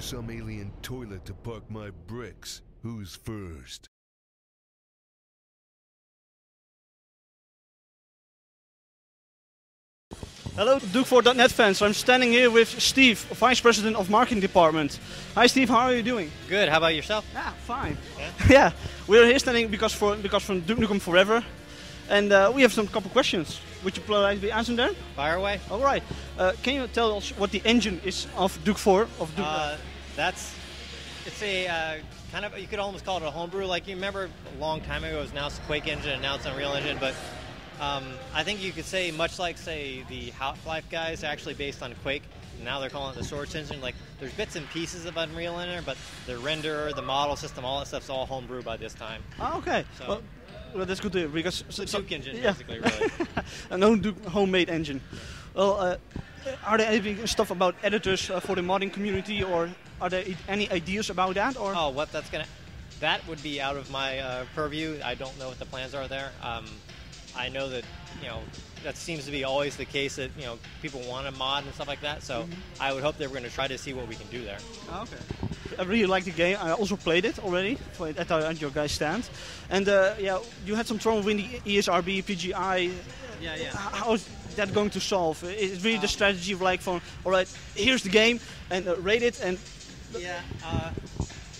for some alien toilet to park my bricks. Who's first? Hello, Duke4.net fans. I'm standing here with Steve, Vice President of Marketing Department. Hi, Steve. How are you doing? Good. How about yourself? Yeah, fine. Yeah? yeah, we're here standing because for because from Duke Nukem Forever, and uh, we have some couple questions. Would you like to answer them? Fire away. All right. Uh, can you tell us what the engine is of Duke 4 of Duke? Uh, that's it's a uh, kind of you could almost call it a homebrew. Like you remember a long time ago, it was announced Quake engine, and now it's Unreal Engine. But um, I think you could say much like say the Half-Life guys, actually based on Quake. Now they're calling it the Source engine. Like there's bits and pieces of Unreal in there, but the renderer, the model system, all that stuff's all homebrew by this time. Ah, okay. So- Well, well, that's good to hear because It's a so- engine, yeah. basically, really. an own homemade engine. Well, uh, are there any stuff about editors uh, for the modding community, or are there any ideas about that? Or Oh, what that's gonna? That would be out of my uh, purview. I don't know what the plans are there. Um, I know that you know that seems to be always the case that you know people want to mod and stuff like that. So I would hope that we're going to try to see what we can do there. Ah, okay. I really like the game. I also played it already for at, our- at your guys' stand, and uh, yeah, you had some trouble with the ESRB, PGI. Yeah, yeah. How is that going to solve? Is it really the strategy of like, from all right, here's the game, and uh, rate it, and Yeah, uh,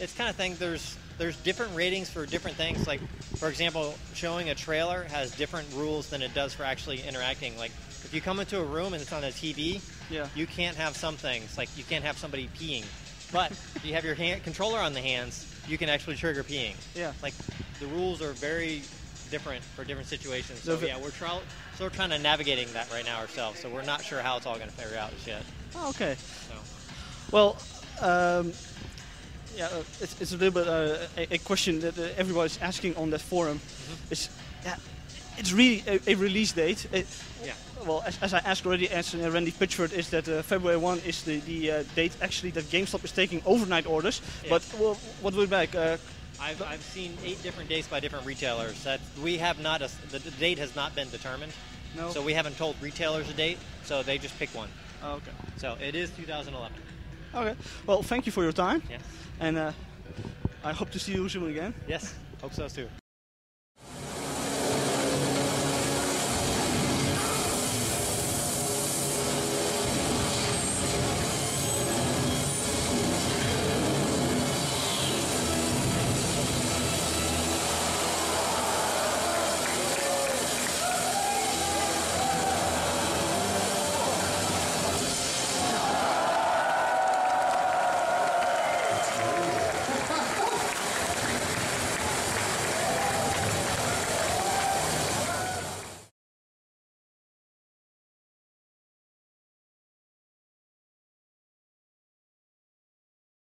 it's kind of thing. There's there's different ratings for different things. Like for example, showing a trailer has different rules than it does for actually interacting. Like if you come into a room and it's on a TV, Yeah. you can't have some things. Like you can't have somebody peeing. But if you have your hand, controller on the hands, you can actually trigger peeing. Yeah. Like the rules are very different for different situations. So So yeah, we're trying. So we're trying to navigating that right now ourselves. So we're not sure how it's all going to figure out as yet. Oh, okay. So. Well, um, yeah, uh, it's, it's a little bit uh, a, a question that uh, everybody's asking on that forum. Mm-hmm. Is yeah, it's really a, a release date. It, Yeah. Well, as, as I asked already, as uh, Randy Pitchford, is that uh, February 1 is the, the uh, date actually that GameStop is taking overnight orders. Yeah. But well, what would like? Uh, I've, I've seen eight different dates by different retailers. That we have not a, the, the date has not been determined. No. So we haven't told retailers a date. So they just pick one. oh, okay. So it is 2011. Okay. Well, thank you for your time, Yes. and uh, I hope to see you soon again. Yes. Hope so too.